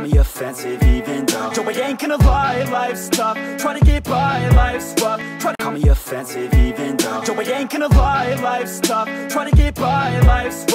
call me offensive even though. Joey ain't gonna lie, life's tough. Try to get by, life's rough. Try to call me offensive even though. Joey ain't gonna lie, life's tough. Try to get by, life's rough